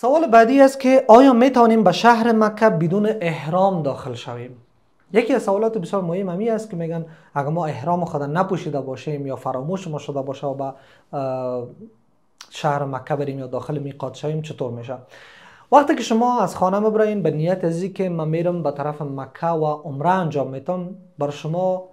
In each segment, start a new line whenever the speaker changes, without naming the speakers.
سوال بعدی است که آیا می توانیم به شهر مکه بدون احرام داخل شویم؟ یکی از سوالات بسیار مهم همی است که میگن اگر ما احرام خود نپوشیده باشیم یا فراموش ما شده باشه و به شهر مکه بریم یا داخل میقات شویم چطور میشه؟ وقتی که شما از خانه مبرین به نیت ازی که من میرم به طرف مکه و عمره انجام میتم بر شما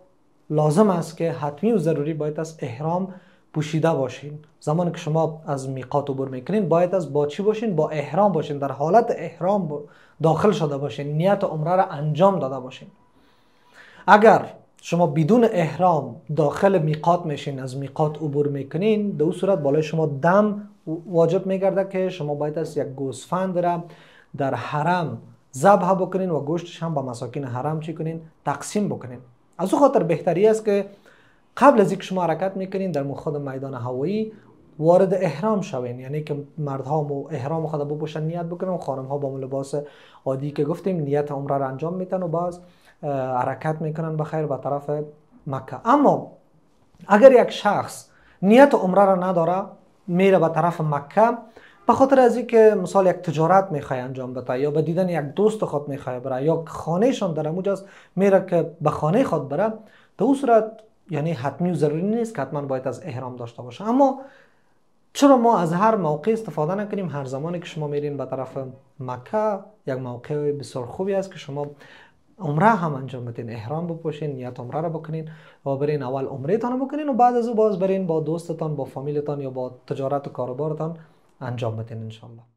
لازم است که حتمی و ضروری باید از احرام پوشیده باشین. زمانی که شما از میقات عبور می‌کنین باید از با چی باشین؟ با احرام باشین. در حالت احرام داخل شده باشین. نیت عمره را انجام داده باشین. اگر شما بدون احرام داخل میقات میشین از میقات عبور می‌کنین در صورت بالای شما دم واجب میگرده که شما باید از یک گوسفند را در حرم ذبح بکنین و گوشتش هم با مساکین حرم چی کنین؟ تقسیم بکنین. از خاطر بهتری است که قبل از اینکه شما حرکت می‌کنین در خود میدان هوایی وارد احرام شوین. یعنی که مردها مو احرام خود بپوشن نیت بکنن و خانم ها با لباس عادی که گفتیم نیت عمره را انجام میتن و باز حرکت می‌کنن بخیر به طرف مکه. اما اگر یک شخص نیت عمره را نداره میره به طرف مکه به خاطر از اینکه مثال یک تجارت می‌خوای انجام بده یا به دیدن یک دوست خود می‌خوای بره یا خانهشان در اموجاست میره که به خانه خود بره در صورت یعنی حتمی و ضروری نیست که حتما باید از احرام داشته باشه. اما چرا ما از هر موقع استفاده نکنیم؟ هر زمانی که شما میرین به طرف مکه یک موقع بسیار خوبی است که شما عمره هم انجام بدین احرام بپوشین نیت عمره را بکنین و برین اول عمره تان بکنین و بعد از او باز برین با دوستتان با فامیلتان یا با تجارت و کاروبارتان انجام بدین انشالله